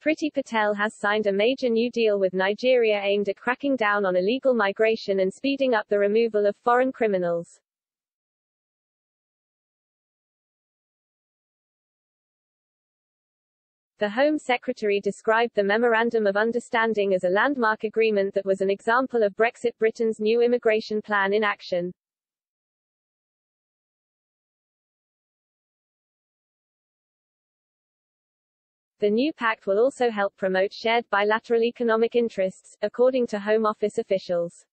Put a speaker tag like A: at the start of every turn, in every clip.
A: Priti Patel has signed a major new deal with Nigeria aimed at cracking down on illegal migration and speeding up the removal of foreign criminals. The Home Secretary described the Memorandum of Understanding as a landmark agreement that was an example of Brexit Britain's new immigration plan in action. The new pact will also help promote shared bilateral economic interests, according to Home Office officials.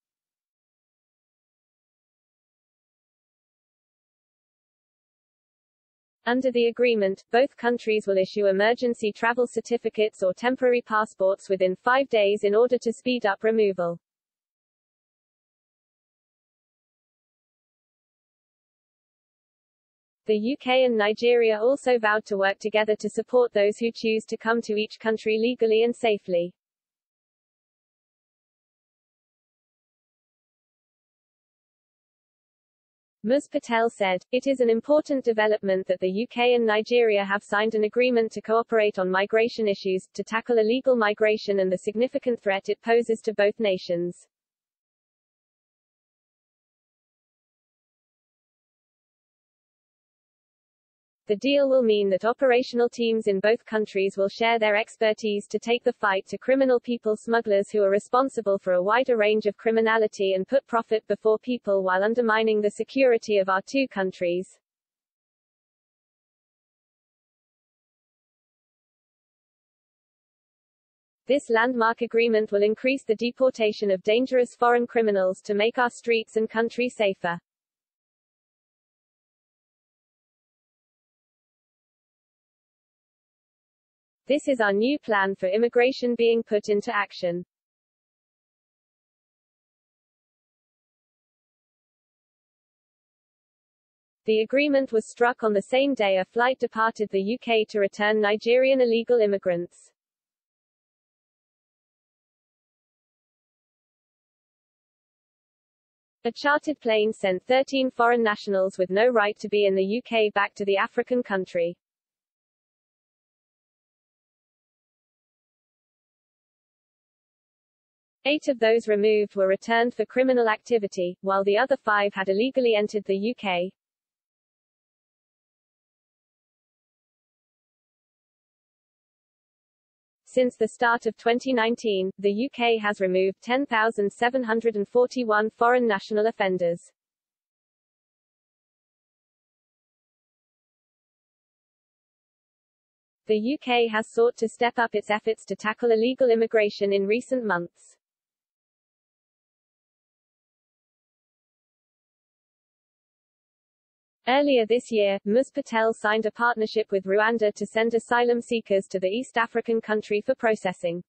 A: Under the agreement, both countries will issue emergency travel certificates or temporary passports within five days in order to speed up removal. The UK and Nigeria also vowed to work together to support those who choose to come to each country legally and safely. Ms. Patel said, It is an important development that the UK and Nigeria have signed an agreement to cooperate on migration issues, to tackle illegal migration and the significant threat it poses to both nations. The deal will mean that operational teams in both countries will share their expertise to take the fight to criminal people smugglers who are responsible for a wider range of criminality and put profit before people while undermining the security of our two countries. This landmark agreement will increase the deportation of dangerous foreign criminals to make our streets and country safer. This is our new plan for immigration being put into action. The agreement was struck on the same day a flight departed the UK to return Nigerian illegal immigrants. A chartered plane sent 13 foreign nationals with no right to be in the UK back to the African country. Eight of those removed were returned for criminal activity, while the other five had illegally entered the UK. Since the start of 2019, the UK has removed 10,741 foreign national offenders. The UK has sought to step up its efforts to tackle illegal immigration in recent months. Earlier this year, Ms. Patel signed a partnership with Rwanda to send asylum seekers to the East African country for processing.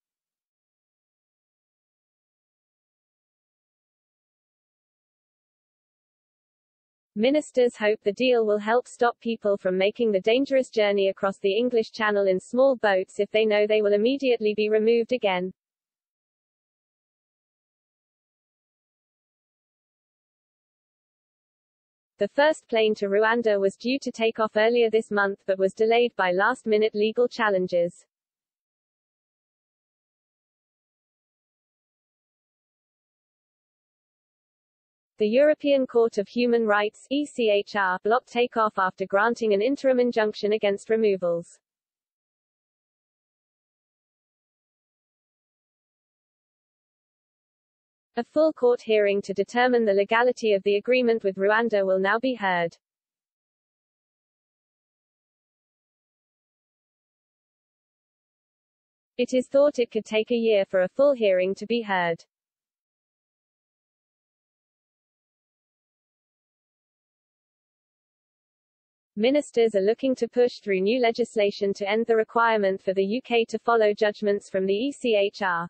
A: Ministers hope the deal will help stop people from making the dangerous journey across the English Channel in small boats if they know they will immediately be removed again. The first plane to Rwanda was due to take off earlier this month but was delayed by last-minute legal challenges. The European Court of Human Rights ECHR, blocked takeoff after granting an interim injunction against removals. A full court hearing to determine the legality of the agreement with Rwanda will now be heard. It is thought it could take a year for a full hearing to be heard. Ministers are looking to push through new legislation to end the requirement for the UK to follow judgments from the ECHR.